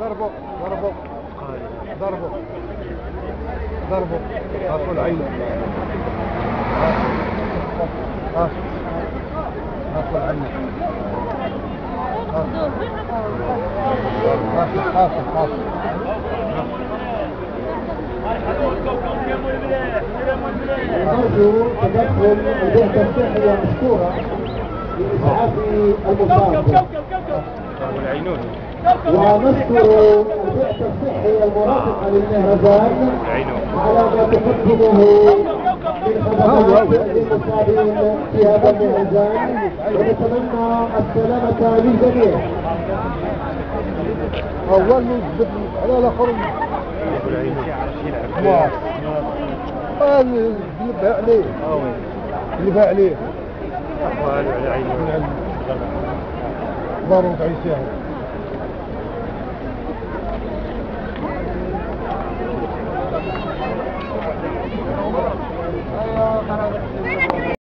ضربه ضربه ضربه ضربه هاتوا العين نرجو تدخل البعثة الصحية مشكورة لإسعاف المصاب ونشكر البعثة الصحي المرافقة للمهرجان على ما تقدمه خدمات للمصابين في هذا المهرجان ونتمنى السلامة للجميع من على الآخر والعينون اللي باع عليه اللي باع عليه ضربة عيسى